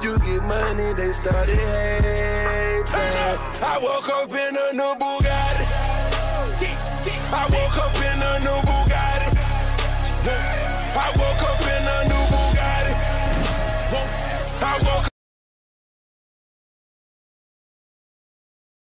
You get money, they started hating. I woke up in a new Bugatti. I woke up in a new Bugatti. I woke up in a new Bugatti. I woke